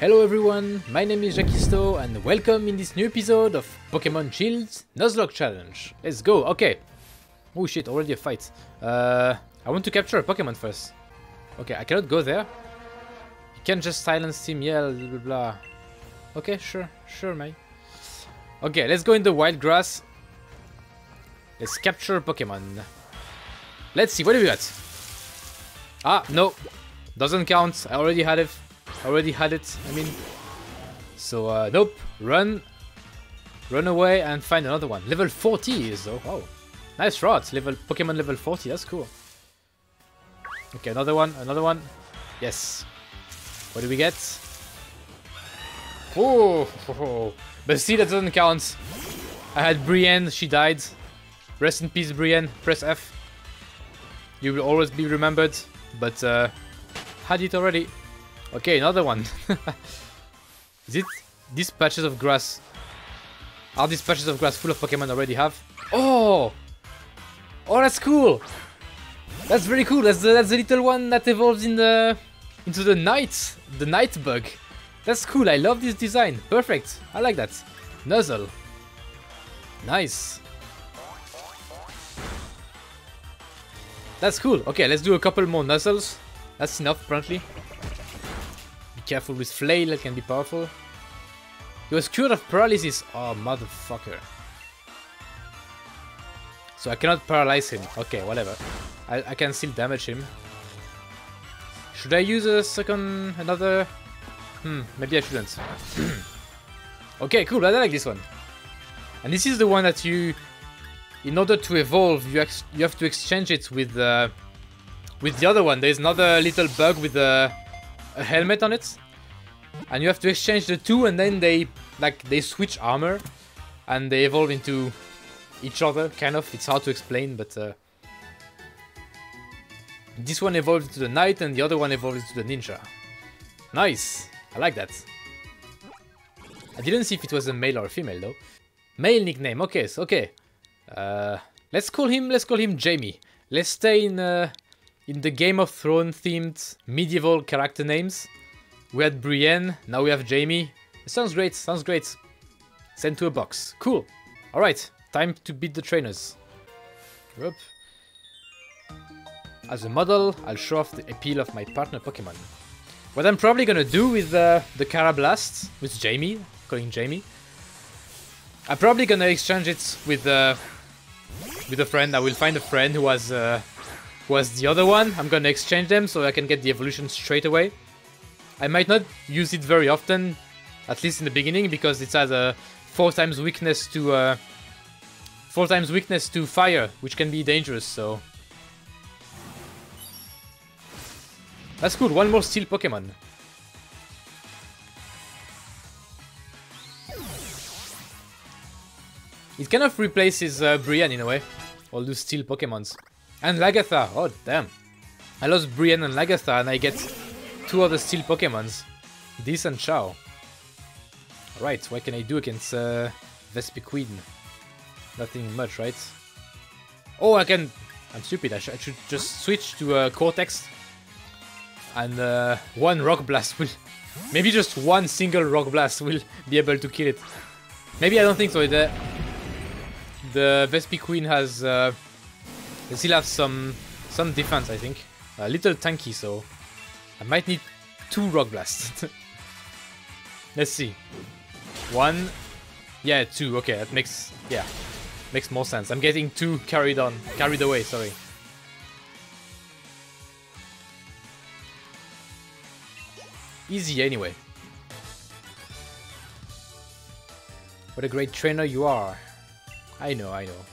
Hello everyone, my name is JakiStow and welcome in this new episode of Pokemon Shield's Nuzlocke Challenge. Let's go, okay. Oh shit, already a fight. Uh, I want to capture a Pokemon first. Okay, I cannot go there. You can just silence him, yeah, blah blah blah. Okay, sure, sure mate. Okay, let's go in the wild grass. Let's capture a Pokemon. Let's see, what do we got? Ah, no. Doesn't count, I already had it. Already had it, I mean. So, uh, nope. Run. Run away and find another one. Level 40 is though. Oh. Nice rod. Level Pokemon level 40. That's cool. Okay, another one. Another one. Yes. What do we get? Oh, but see, that doesn't count. I had Brienne. She died. Rest in peace, Brienne. Press F. You will always be remembered. But uh, had it already. Okay, another one. Is it these patches of grass? Are these patches of grass full of Pokemon already have? Oh! Oh, that's cool! That's very cool. That's the, that's the little one that evolves in the into the night, the night bug. That's cool. I love this design. Perfect. I like that. Nuzzle. Nice. That's cool. Okay, let's do a couple more nuzzles. That's enough, apparently careful with flail, it can be powerful. He was cured of paralysis. Oh, motherfucker. So I cannot paralyze him. Okay, whatever. I, I can still damage him. Should I use a second, another? Hmm, maybe I shouldn't. okay, cool, I like this one. And this is the one that you, in order to evolve, you, you have to exchange it with, uh, with the other one. There's another little bug with a a helmet on it. And you have to exchange the two and then they like they switch armor and they evolve into each other, kind of. It's hard to explain, but uh, this one evolves into the knight and the other one evolves into the ninja. Nice! I like that. I didn't see if it was a male or a female though. Male nickname, okay, so okay. Uh, let's call him, let's call him Jamie. Let's stay in uh, in the Game of Thrones themed medieval character names. We had Brienne, now we have Jamie. Sounds great, sounds great. Send to a box. Cool. Alright, time to beat the trainers. As a model, I'll show off the appeal of my partner Pokemon. What I'm probably gonna do with uh, the Karrablast, with Jamie, calling Jamie, I'm probably gonna exchange it with uh, with a friend. I will find a friend who has uh, was the other one. I'm gonna exchange them so I can get the evolution straight away. I might not use it very often, at least in the beginning, because it has a 4 times weakness to uh, 4 times weakness to fire, which can be dangerous, so... That's cool, one more steel Pokemon. It kind of replaces uh, Brienne in a way, all those steel Pokemons. And Lagatha. Oh, damn. I lost Brienne and Lagatha and I get two other steel Pokemons. Decent Chow. Alright, what can I do against uh, Vespiquen? Nothing much, right? Oh, I can... I'm stupid. I, sh I should just switch to uh, Cortex. And uh, one Rock Blast will... Maybe just one single Rock Blast will be able to kill it. Maybe I don't think so. The, the Vespiquen has... Uh, they still have some some defense, I think. A little tanky, so I might need two Rock Blasts. Let's see. One. Yeah, two. Okay, that makes yeah makes more sense. I'm getting two carried on, carried away. Sorry. Easy anyway. What a great trainer you are. I know, I know.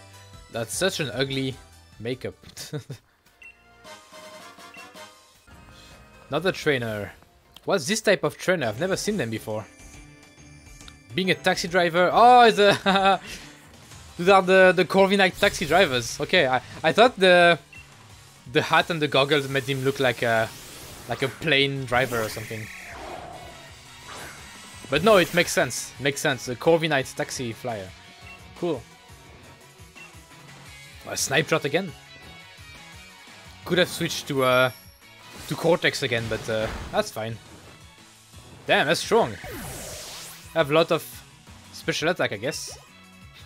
That's such an ugly Makeup. Another trainer. What's this type of trainer? I've never seen them before. Being a taxi driver. Oh, it's a... These are the, the Corviknight taxi drivers. Okay, I, I thought the the hat and the goggles made him look like a like a plane driver or something. But no, it makes sense. makes sense. The Corviknight taxi flyer. Cool. A snipe shot again. Could have switched to uh, to Cortex again, but uh, that's fine. Damn, that's strong. I have a lot of special attack, I guess.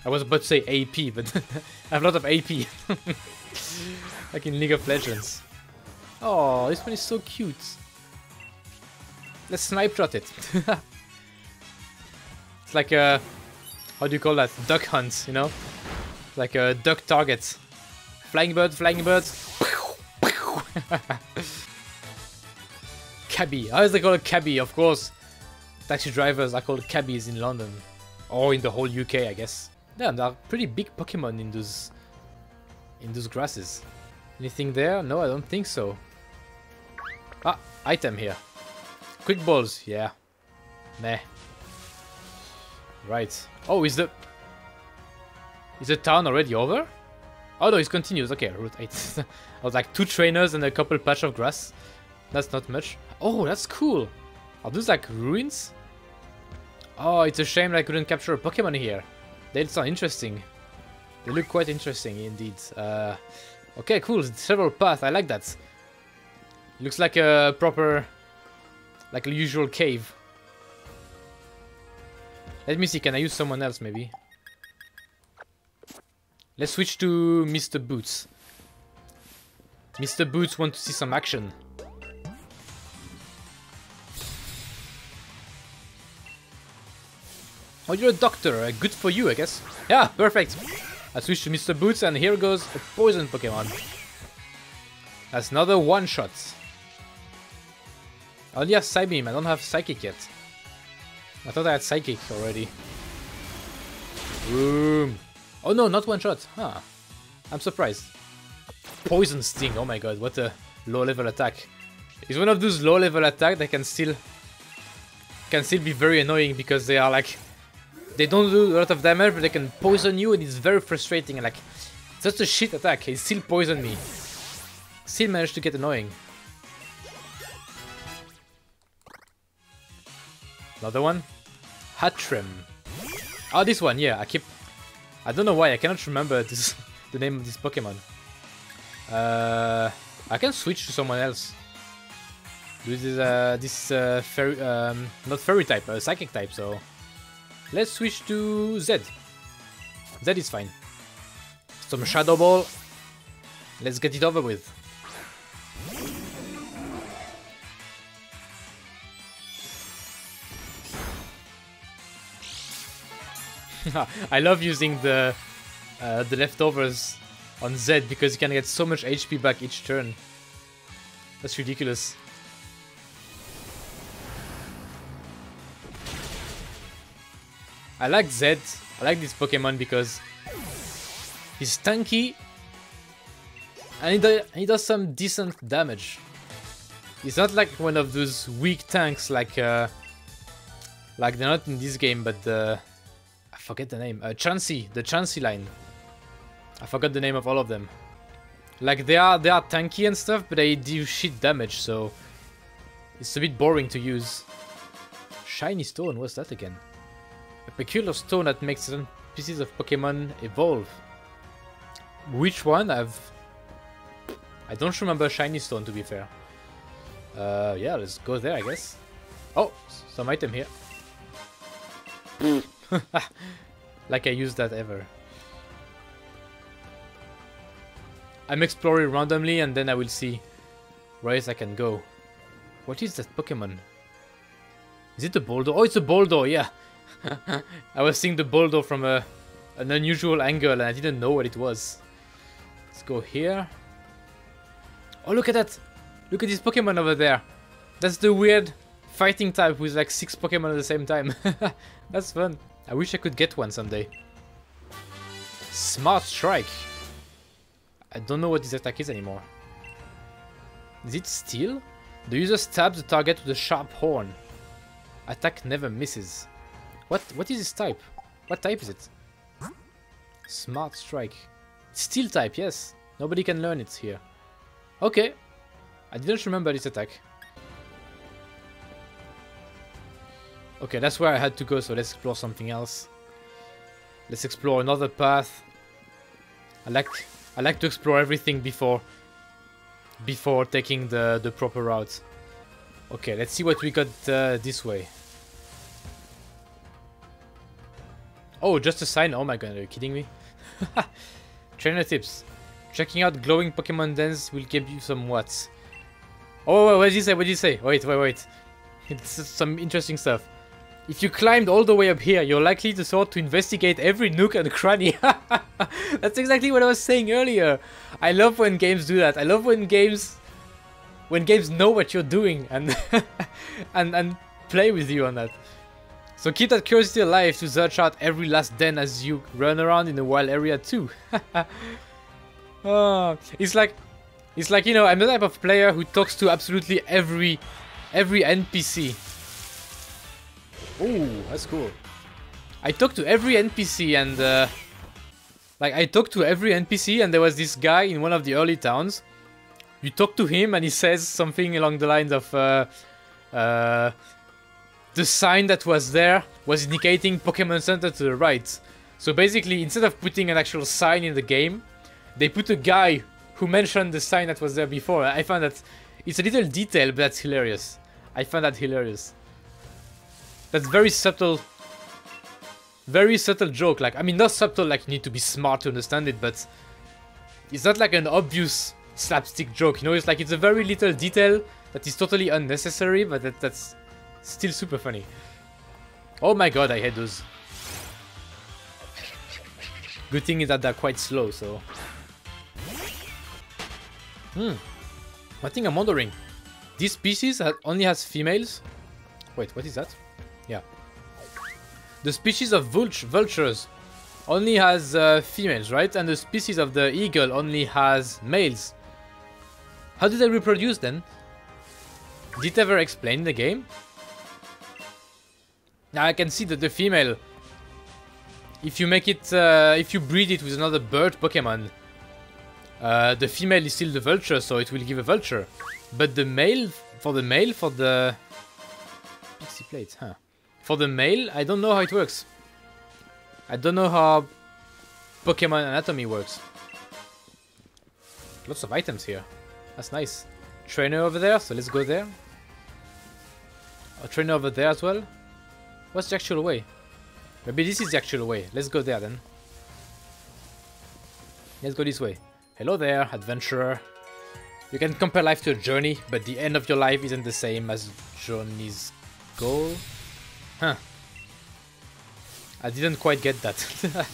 I was about to say AP, but I have a lot of AP. like in League of Legends. Oh, this one is so cute. Let's snipe shot it. it's like a... How do you call that? Duck hunt, you know? Like a duck target. Flying bird, flying bird. Cabby. How is they called a cabby? Of course. Taxi drivers are called cabbies in London. Or in the whole UK, I guess. Yeah, there are pretty big Pokemon in those... In those grasses. Anything there? No, I don't think so. Ah, item here. Quick balls, yeah. Meh. Right. Oh, is the... Is the town already over? Oh no, it continues. Okay, Route 8. I was like two trainers and a couple patch of grass. That's not much. Oh, that's cool. Are those like ruins? Oh, it's a shame I couldn't capture a Pokemon here. They sound interesting. They look quite interesting indeed. Uh, okay, cool. Several paths. I like that. Looks like a proper, like a usual cave. Let me see. Can I use someone else maybe? Let's switch to Mr. Boots. Mr. Boots want to see some action. Oh, you're a doctor. Uh, good for you, I guess. Yeah, perfect. I switch to Mr. Boots and here goes a poison Pokemon. That's another one-shot. I only have Psybeam, I don't have Psychic yet. I thought I had Psychic already. Boom. Oh no, not one shot. Huh. I'm surprised. Poison Sting, oh my god, what a low level attack. It's one of those low level attacks that can still can still be very annoying because they are like they don't do a lot of damage but they can poison you and it's very frustrating like such a shit attack, he still poisoned me. Still managed to get annoying. Another one? Hattrem. Oh, ah, this one, yeah, I keep I don't know why, I cannot remember this, the name of this Pokemon. Uh, I can switch to someone else. This is uh, this uh, fairy, um, not fairy type, uh, psychic type. So let's switch to Z. Z is fine. Some Shadow Ball. Let's get it over with. I love using the uh, the leftovers on Z because you can get so much HP back each turn. That's ridiculous. I like Z. I like this Pokemon because he's tanky and he, do he does some decent damage. He's not like one of those weak tanks like uh, like they're not in this game, but the forget the name. Uh, Chansey, the Chansey line. I forgot the name of all of them. Like they are they are tanky and stuff, but they do shit damage, so it's a bit boring to use. Shiny stone, what's that again? A peculiar stone that makes certain pieces of Pokemon evolve. Which one? I've I don't remember shiny stone to be fair. Uh, yeah, let's go there, I guess. Oh, some item here. like I use that ever. I'm exploring randomly and then I will see where else I can go. What is that Pokemon? Is it a Boldo? Oh, it's a Boldo, yeah. I was seeing the Boldo from a, an unusual angle and I didn't know what it was. Let's go here. Oh, look at that! Look at this Pokemon over there. That's the weird fighting type with like six Pokemon at the same time. That's fun. I wish I could get one someday. Smart Strike. I don't know what this attack is anymore. Is it steel? The user stabs the target with a sharp horn. Attack never misses. What? What is this type? What type is it? Smart Strike. Steel type, yes. Nobody can learn it here. Okay. I didn't remember this attack. Okay, that's where I had to go, so let's explore something else. Let's explore another path. I like I like to explore everything before before taking the, the proper route. Okay, let's see what we got uh, this way. Oh, just a sign. Oh my god, are you kidding me? Trainer tips. Checking out glowing Pokemon dens will give you some watts. Oh, what did you say? What did you say? Wait, wait, wait. It's some interesting stuff. If you climbed all the way up here, you're likely to sort to investigate every nook and cranny. That's exactly what I was saying earlier. I love when games do that. I love when games when games know what you're doing and and and play with you on that. So keep that curiosity alive to search out every last den as you run around in the wild area too. oh, it's like it's like you know I'm the type of player who talks to absolutely every every NPC Ooh, that's cool. I talked to every NPC and uh, like I talked to every NPC and there was this guy in one of the early towns. You talk to him and he says something along the lines of uh, uh, the sign that was there was indicating Pokemon Center to the right. So basically, instead of putting an actual sign in the game, they put a guy who mentioned the sign that was there before. I find that it's a little detail, but that's hilarious. I find that hilarious. That's very subtle. Very subtle joke. Like, I mean, not subtle like you need to be smart to understand it, but it's not like an obvious slapstick joke. You know, it's like it's a very little detail that is totally unnecessary, but that, that's still super funny. Oh my god, I hate those. Good thing is that they're quite slow, so... Hmm. One thing I'm wondering. This species only has females? Wait, what is that? Yeah. The species of vultures only has uh, females, right? And the species of the eagle only has males. How do they reproduce then? Did ever explain the game? Now I can see that the female, if you make it, uh, if you breed it with another bird Pokemon, uh, the female is still the vulture, so it will give a vulture. But the male, for the male, for the pixie plate, huh? For the male, I don't know how it works. I don't know how Pokemon anatomy works. Lots of items here. That's nice. Trainer over there, so let's go there. A trainer over there as well. What's the actual way? Maybe this is the actual way. Let's go there then. Let's go this way. Hello there, adventurer. You can compare life to a journey, but the end of your life isn't the same as journey's goal. Huh. I didn't quite get that.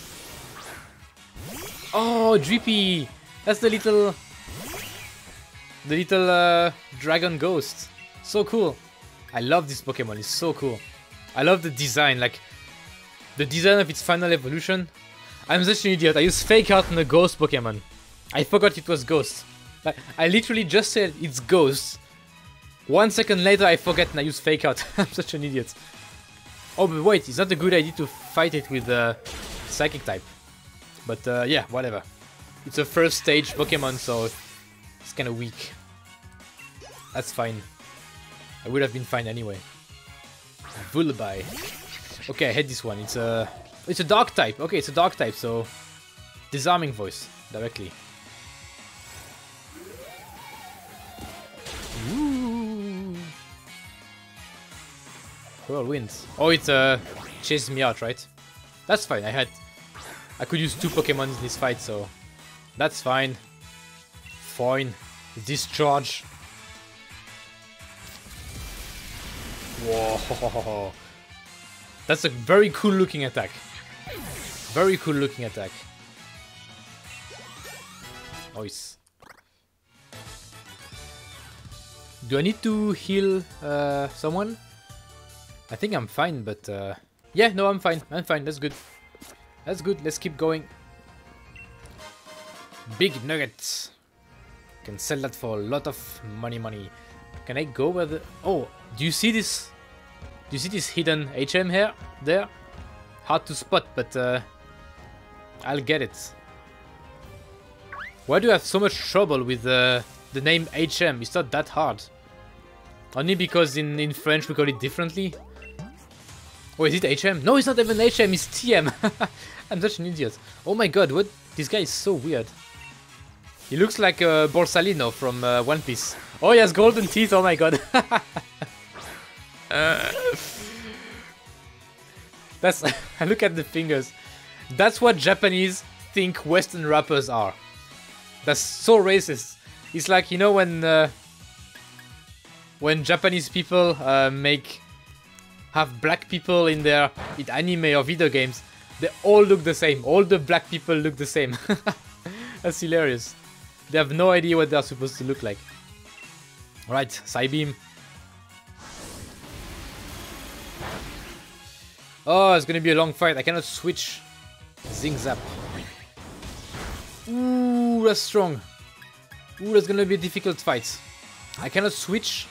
oh, Dreepy! That's the little... The little uh, dragon ghost. So cool. I love this Pokemon, it's so cool. I love the design, like... The design of its final evolution. I'm such an idiot, I used Fake Out on a ghost Pokemon. I forgot it was ghost. Like, I literally just said it's ghost. One second later I forget and I use Fake Out. I'm such an idiot. Oh, but wait, it's not a good idea to fight it with uh, Psychic type. But uh, yeah, whatever. It's a first stage Pokemon, so it's kind of weak. That's fine. I would have been fine anyway. Vullaby. Okay, I hate this one. It's a it's a dog type. Okay, it's a dog type, so disarming voice directly. Wins. Oh, it's uh, chases me out, right? That's fine. I had, I could use two Pokemon in this fight, so that's fine. Fine. Discharge. Whoa. That's a very cool looking attack. Very cool looking attack. Nice. Do I need to heal uh, someone? I think I'm fine, but uh, yeah, no, I'm fine. I'm fine. That's good. That's good. Let's keep going. Big nuggets. Can sell that for a lot of money, money. Can I go where the... Oh, do you see this? Do you see this hidden HM here? There? Hard to spot, but uh, I'll get it. Why do I have so much trouble with uh, the name HM? It's not that hard. Only because in, in French we call it differently. Oh, is it HM? No, it's not even HM, it's TM. I'm such an idiot. Oh my god, what? This guy is so weird. He looks like uh, Borsalino from uh, One Piece. Oh, he has golden teeth. Oh my god. uh, that's. Look at the fingers. That's what Japanese think Western rappers are. That's so racist. It's like you know when uh, when Japanese people uh, make have black people in their in anime or video games, they all look the same. All the black people look the same. That's hilarious. They have no idea what they're supposed to look like. Alright, Psybeam. Oh, it's gonna be a long fight. I cannot switch. Zing Zap. Ooh, that's strong. Ooh, that's gonna be a difficult fight. I cannot switch.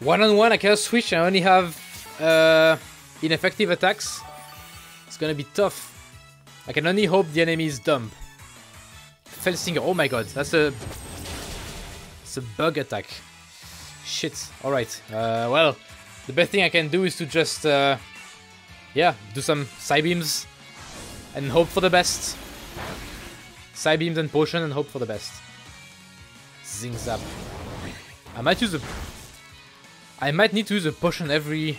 One on one, I cannot switch. I only have uh, ineffective attacks. It's gonna be tough. I can only hope the enemy is dumb. Fell Stinger, oh my god, that's a... It's a bug attack. Shit, alright. Uh, well, the best thing I can do is to just, uh, yeah, do some Psybeams and hope for the best. Psybeams and potion and hope for the best. Zing zap. I might use a... I might need to use a potion every...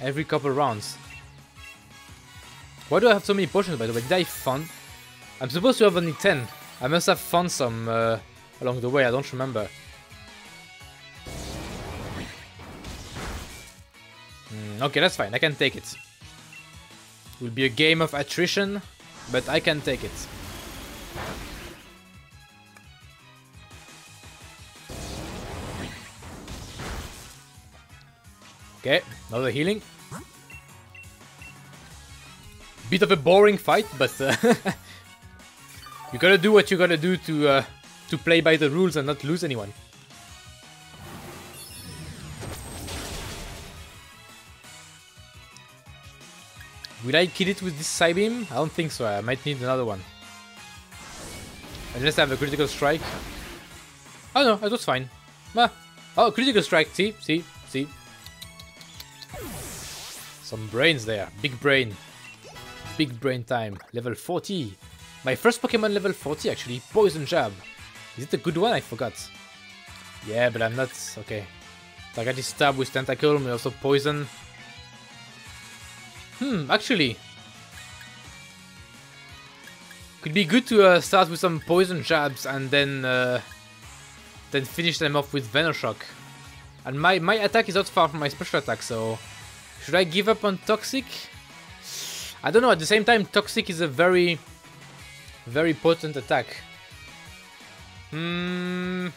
Every couple rounds. Why do I have so many potions by the way? Did I fun? I'm supposed to have only 10. I must have found some uh, along the way, I don't remember. Mm, okay, that's fine, I can take it. It will be a game of attrition, but I can take it. Okay, another healing. Bit of a boring fight, but uh, you gotta do what you gotta do to uh, to play by the rules and not lose anyone. Will I kill it with this Psybeam? I don't think so, I might need another one. Unless I have a critical strike. Oh no, it was fine. Ah. Oh, critical strike, see, see, see. Some brains there, big brain. Big brain time, level 40. My first Pokemon level 40 actually, Poison Jab. Is it a good one? I forgot. Yeah, but I'm not... okay. Target is stab with Tentacle, may also poison. Hmm, actually. Could be good to uh, start with some poison jabs and then uh, then finish them off with Venoshock. And my, my attack is not far from my special attack, so... Should I give up on Toxic? I don't know, at the same time, Toxic is a very, very potent attack. Hmm.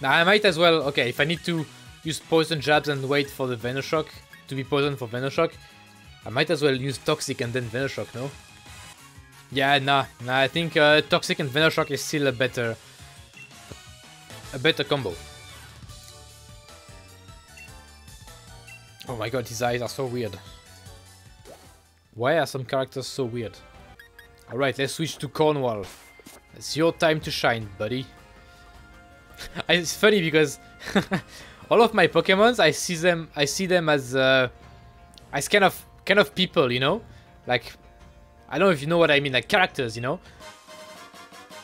Now I might as well, okay, if I need to use poison jabs and wait for the Venoshock to be poisoned for Venoshock, I might as well use Toxic and then Venoshock, no? Yeah, nah, nah, I think uh, Toxic and Venoshock is still a better, a better combo. Oh my god, his eyes are so weird. Why are some characters so weird? Alright, let's switch to Cornwall. It's your time to shine, buddy. it's funny because all of my Pokemons, I see them, I see them as, uh, as kind of, kind of people, you know, like, I don't know if you know what I mean, like characters, you know.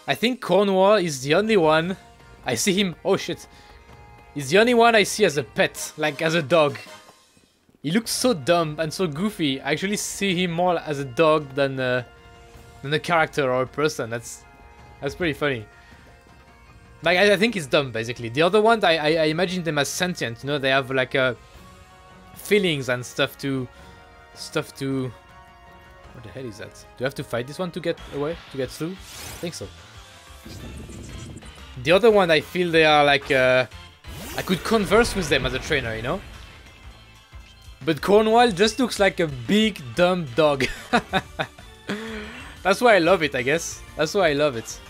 I think Cornwall is the only one I see him. Oh shit! He's the only one I see as a pet, like as a dog. He looks so dumb and so goofy. I actually see him more as a dog than uh, than a character or a person. That's that's pretty funny. Like I, I think he's dumb basically. The other ones I, I, I imagine them as sentient. You know, they have like uh, feelings and stuff to stuff to. What the hell is that? Do I have to fight this one to get away to get through? I think so. The other one I feel they are like uh, I could converse with them as a trainer, you know. But Cornwall just looks like a big dumb dog. That's why I love it, I guess. That's why I love it.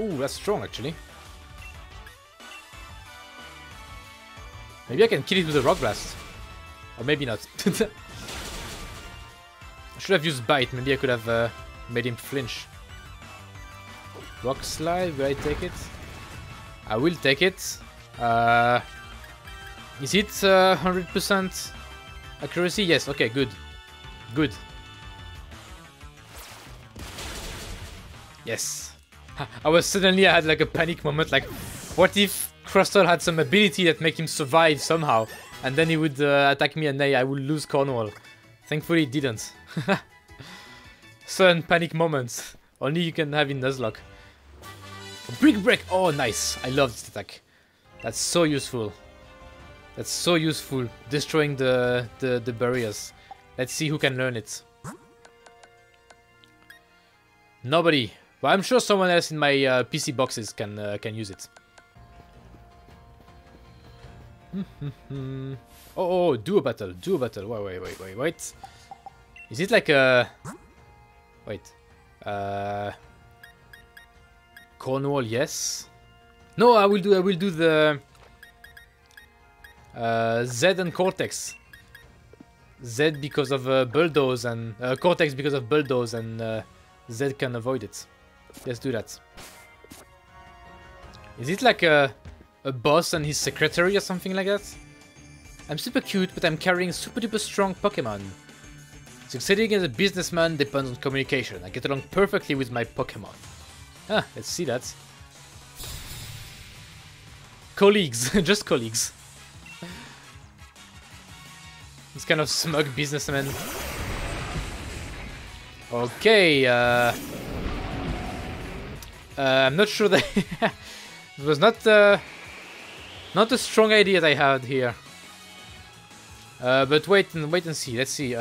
Ooh, that's strong actually. Maybe I can kill it with a Rock Blast. Or maybe not. I should have used Bite, maybe I could have uh, made him flinch. Rock Slide, will I take it? I will take it. Uh, Is it 100% uh, accuracy? Yes, okay, good. Good. Yes. I was suddenly, I had like a panic moment, like, what if Crustle had some ability that make him survive somehow, and then he would uh, attack me and I would lose Cornwall. Thankfully it didn't. Sudden panic moments. Only you can have in Nuzlocke. Brick break! Oh, nice. I love this attack. That's so useful. That's so useful. Destroying the, the, the barriers. Let's see who can learn it. Nobody. But I'm sure someone else in my uh, PC boxes can uh, can use it. oh, oh, do a battle, do a battle. Wait, wait, wait, wait, wait. Is it like a... Wait. Uh... Cornwall, yes. No, I will do. I will do the uh, Z and Cortex. Z because of uh, bulldoze and uh, Cortex because of bulldoze and uh, Z can avoid it. Let's do that. Is it like a a boss and his secretary or something like that? I'm super cute, but I'm carrying super duper strong Pokemon. Succeeding as a businessman depends on communication. I get along perfectly with my Pokemon. Ah, let's see that. Colleagues, just colleagues. This kind of smug businessman. Okay, uh... uh I'm not sure that... it was not, uh... Not a strong idea that I had here. Uh, but wait and wait and see. Let's see.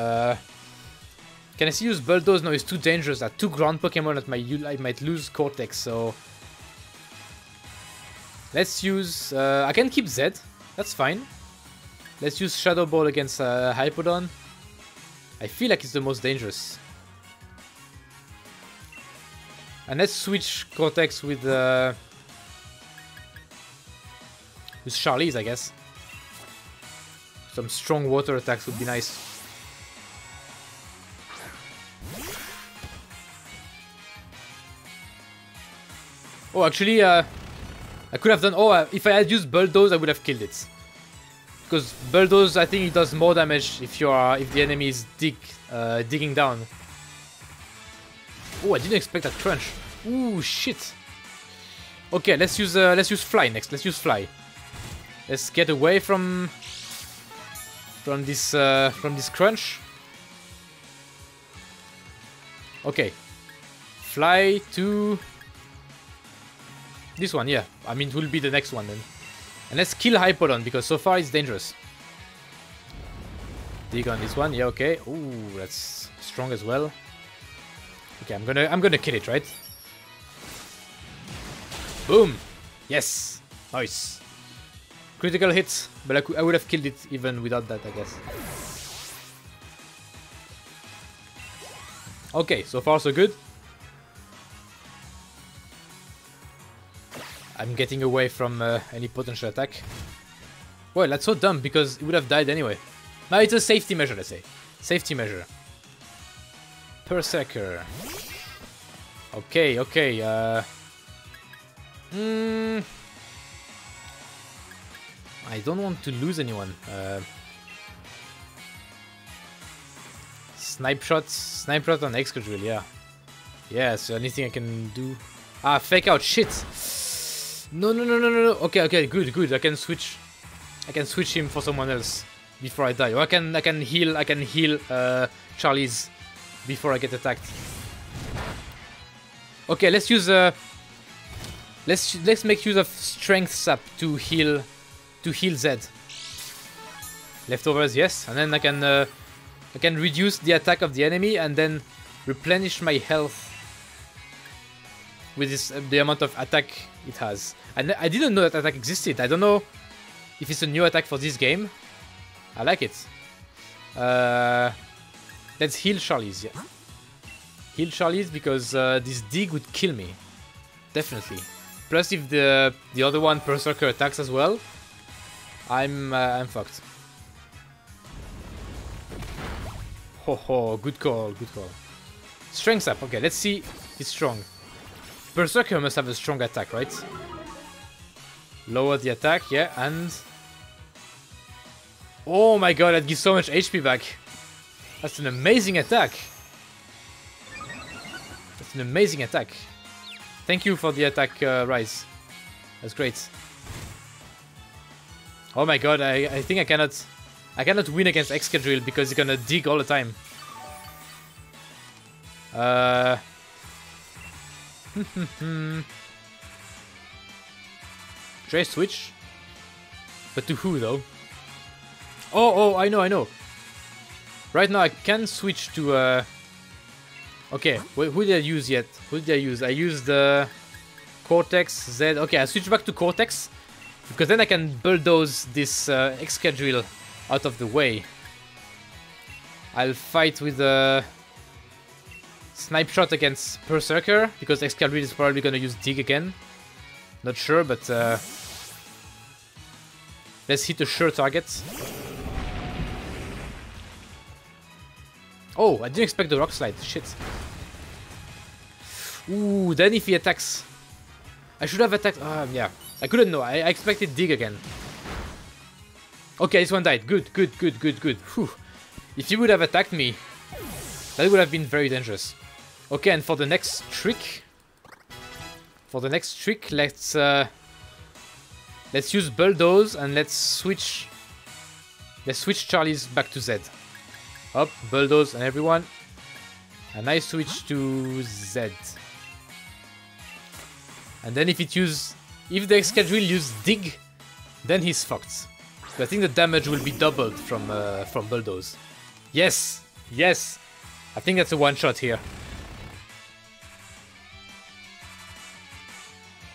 Can I see use Bulldoze? No, it's too dangerous. That two ground Pokemon that might I might lose Cortex. So let's use. Uh, I can keep Zed. That's fine. Let's use Shadow Ball against uh, Hippowdon. I feel like it's the most dangerous. And let's switch Cortex with uh, with Charlize, I guess. Some strong water attacks would be nice. Oh, actually, uh, I could have done... Oh, uh, if I had used Bulldoze, I would have killed it. Because Bulldoze, I think it does more damage if you are if the enemy is dig uh, digging down. Oh, I didn't expect that crunch. Ooh, shit. Okay, let's use uh, let's use fly next. Let's use fly. Let's get away from from this uh, from this crunch. Okay, fly to this one. Yeah, I mean it will be the next one then. And let's kill Hippowdon because so far it's dangerous. Dig on this one. Yeah, okay. Ooh, that's strong as well. Okay, I'm gonna I'm gonna kill it, right? Boom! Yes! Nice. Critical hits, but I, I would have killed it even without that, I guess. Okay, so far so good. I'm getting away from uh, any potential attack. Well, that's so dumb because it would have died anyway. But it's a safety measure, let's say. Safety measure. Perrserker. Okay, okay, uh... Hmm... I don't want to lose anyone. Uh, snipe shots, snipe shot on Excadrill, yeah. Yeah, so anything I can do. Ah, fake out, shit! No, no, no, no, no, no. Okay, okay, good, good. I can switch. I can switch him for someone else before I die. Or I can, I can heal. I can heal uh, Charlize before I get attacked. Okay, let's use. Uh, let's let's make use of Strength Sap to heal to heal Z. Leftovers, yes, and then I can uh, I can reduce the attack of the enemy and then replenish my health with this uh, the amount of attack it has. And I didn't know that attack existed. I don't know if it's a new attack for this game. I like it. Uh, let's heal Charlize. Yeah. Heal Charlize because uh, this dig would kill me. Definitely. Plus, if the the other one Perrserker attacks as well, I'm uh, I'm fucked. Ho ho, good call, good call. Strength up, okay, let's see he's strong. Perrserker must have a strong attack, right? Lower the attack, yeah, and... Oh my god, that gives so much HP back. That's an amazing attack. That's an amazing attack. Thank you for the attack, uh, Rise. That's great. Oh my god, I, I think I cannot... I cannot win against Excadrill because he's gonna dig all the time. Uh... Should I switch? But to who though? Oh, oh, I know, I know. Right now I can switch to... Uh... Okay, wh who did I use yet? Who did I use? I used the... Uh, Cortex, Z... Okay, I switch back to Cortex. Because then I can bulldoze this uh, Excadrill out of the way. I'll fight with a... Uh, Snipe shot against Perrserker, because Excalibur is probably gonna use Dig again. Not sure, but uh, let's hit a sure target. Oh, I didn't expect the rock slide. Shit. Ooh, then if he attacks... I should have attacked... Uh, yeah, I couldn't know. I, I expected Dig again. Okay, this one died. Good, good, good, good, good. Whew. If he would have attacked me, that would have been very dangerous. Okay, and for the next trick, for the next trick, let's uh, let's use bulldoze and let's switch. Let's switch Charlize back to Z. Up, bulldoze, and everyone. And I switch to Z. And then if it use, if the Excadrill use dig, then he's fucked. I think the damage will be doubled from uh, from bulldoze. Yes, yes. I think that's a one shot here.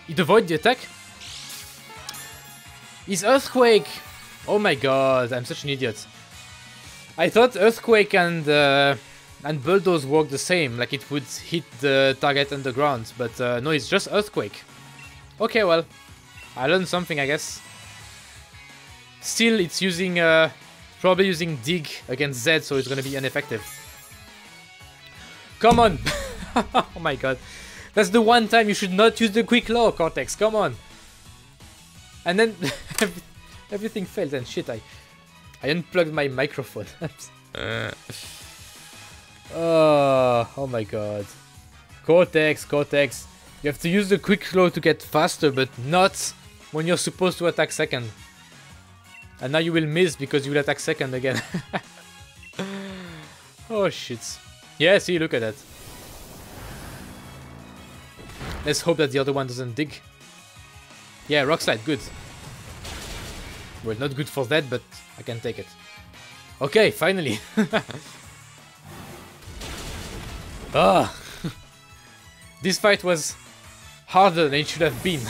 It avoid the attack? Is Earthquake... Oh my god, I'm such an idiot. I thought Earthquake and uh, and Bulldoze work the same, like it would hit the target underground, but uh, no, it's just Earthquake. Okay, well, I learned something, I guess. Still, it's using, uh, probably using Dig against Z, so it's gonna be ineffective. Come on! oh my god. That's the one time you should not use the quick claw, Cortex. Come on. And then everything failed and shit. I I unplugged my microphone. oh, oh my god. Cortex, Cortex. You have to use the quick claw to get faster, but not when you're supposed to attack second. And now you will miss because you will attack second again. oh shit. Yeah, see, look at that. Let's hope that the other one doesn't dig. Yeah, rock slide, good. Well, not good for that, but I can take it. Okay, finally. ah, this fight was harder than it should have been.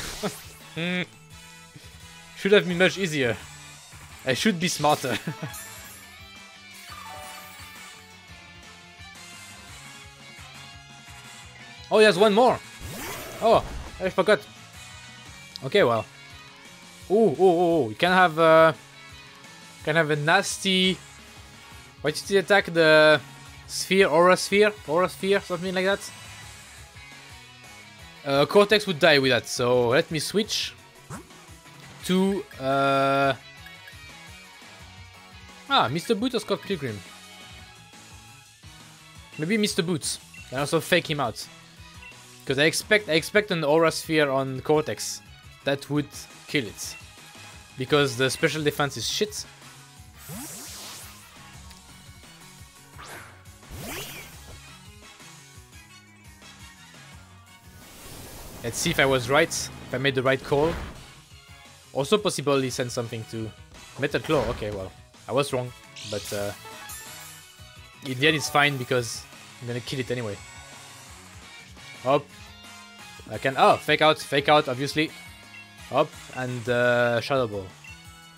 should have been much easier. I should be smarter. oh, there's one more. Oh, I forgot. Okay, well. Ooh, ooh, ooh, you can have uh, can have a nasty. What did you attack? The sphere, aura sphere, aura sphere, something like that. Uh, Cortex would die with that, so let me switch to uh, ah, Mr. Boots or Scott Pilgrim. Maybe Mr. Boots. Can also fake him out. Because I expect I expect an Aura Sphere on Cortex. That would kill it. Because the special defense is shit. Let's see if I was right, if I made the right call. Also possibly send something to Metal Claw. Okay, well, I was wrong, but uh, in the end it's fine because I'm gonna kill it anyway. Up. I can... Oh, fake out, fake out, obviously. Up, and uh, Shadow Ball.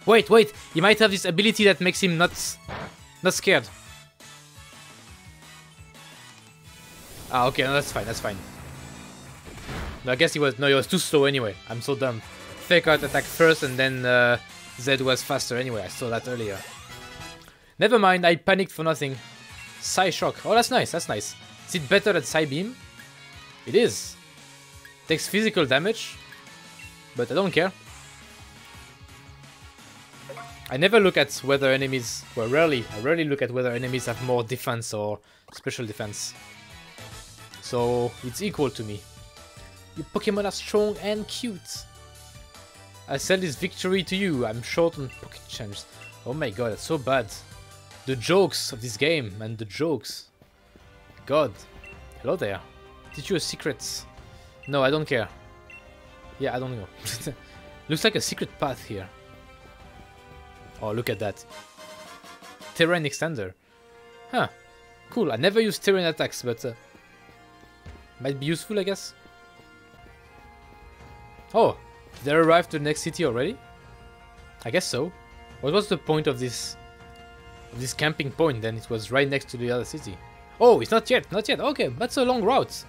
Wait, wait! He might have this ability that makes him not... Not scared. Ah, okay, no, that's fine, that's fine. No, I guess he was... No, he was too slow anyway. I'm so dumb. Fake out attack first, and then uh, Zed was faster anyway. I saw that earlier. Never mind, I panicked for nothing. Psy Shock. Oh, that's nice, that's nice. Is it better than Psy Beam? It is. Takes physical damage, but I don't care. I never look at whether enemies, well rarely, I rarely look at whether enemies have more defense or special defense. So it's equal to me. Your Pokemon are strong and cute. I sell this victory to you. I'm short on pocket change. Oh my god, that's so bad. The jokes of this game and the jokes. God. Hello there. Teach you a secret. No, I don't care. Yeah, I don't know. Looks like a secret path here. Oh, look at that. Terrain extender. Huh. Cool. I never use terrain attacks, but uh, might be useful, I guess. Oh, they arrived to the next city already? I guess so. What was the point of this of this camping point then? It was right next to the other city. Oh, it's not yet, not yet. Okay, that's a long route.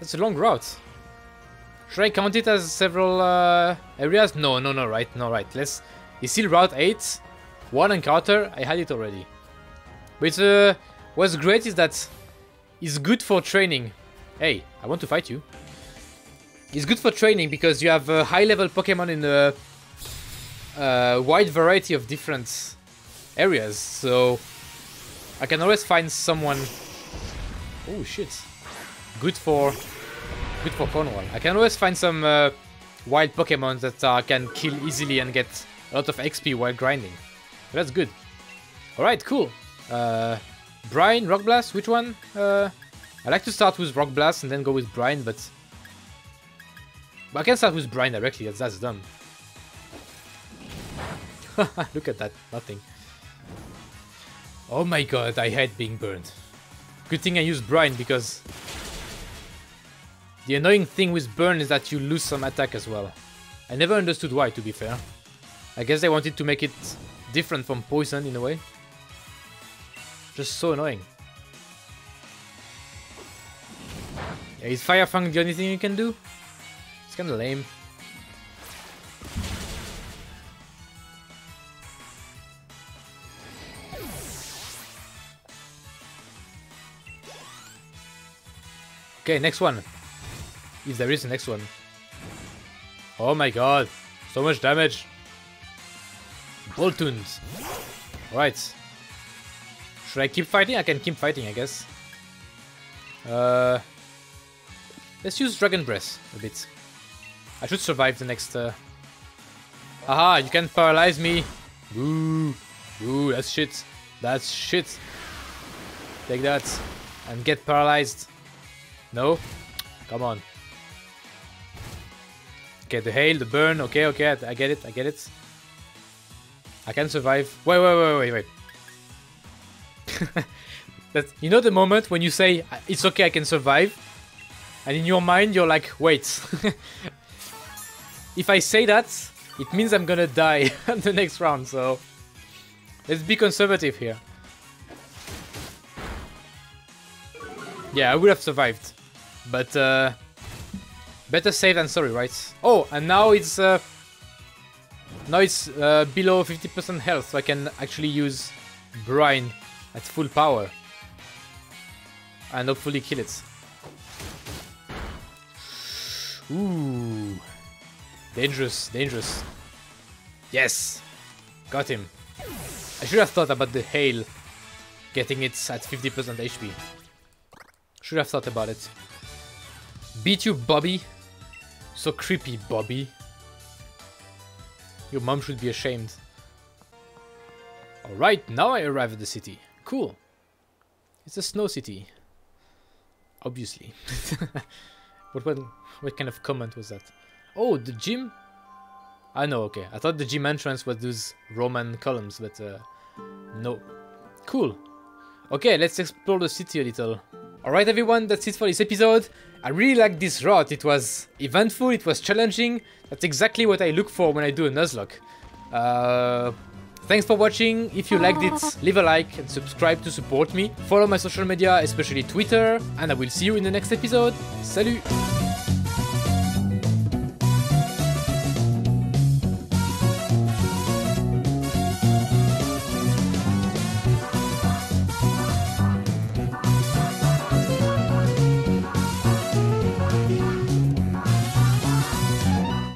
That's a long route. Should I count it as several uh, areas? No, no, no, right, no, right. Let's. It's still Route 8. One encounter, I had it already. But uh, what's great is that it's good for training. Hey, I want to fight you. It's good for training because you have a high level Pokemon in a, wide variety of different areas. So I can always find someone. Oh shit! Good for good for Cornwall. I can always find some uh, wild Pokemon that uh, can kill easily and get a lot of XP while grinding. That's good. All right, cool. Uh, Rock Blast, which one? Uh, I like to start with Rock Blast and then go with Brine, but but I can start with Brine directly, that's, that's dumb. Look at that, nothing. Oh my god, I hate being burned. Good thing I used Brine because... The annoying thing with burn is that you lose some attack as well. I never understood why, to be fair. I guess they wanted to make it different from poison in a way. Just so annoying. Yeah, is Fire Fang the only thing you can do? It's kinda lame. Okay, next one. If there is a next one. Oh my god. So much damage. Boltons. Right. Should I keep fighting? I can keep fighting, I guess. Uh, let's use Dragon Breath a bit. I should survive the next... Uh... Aha, you can paralyze me. Ooh, ooh, that's shit. That's shit. Take that. And get paralyzed. No? Come on. Okay, the hail, the burn. Okay, okay, I get it, I get it. I can survive. Wait, wait, wait, wait, wait. that you know the moment when you say it's okay, I can survive, and in your mind you're like, wait. if I say that, it means I'm gonna die the next round. So let's be conservative here. Yeah, I would have survived, but uh, better safe than sorry, right? Oh, and now it's uh, now it's uh, below 50% health, so I can actually use Brine at full power. And hopefully kill it. Ooh. Dangerous, dangerous. Yes! Got him. I should have thought about the hail. Getting it at 50% HP. Should have thought about it. Beat you, Bobby. So creepy, Bobby. Your mom should be ashamed. Alright, now I arrive at the city. Cool. It's a snow city. Obviously. what, what, what kind of comment was that? Oh, the gym? I know, okay. I thought the gym entrance was those Roman columns, but uh, no. Cool. Okay, let's explore the city a little. Alright everyone, that's it for this episode. I really liked this route, it was eventful, it was challenging. That's exactly what I look for when I do a Nuzlocke. Uh, thanks for watching, if you liked it, leave a like and subscribe to support me. Follow my social media, especially Twitter, and I will see you in the next episode. Salut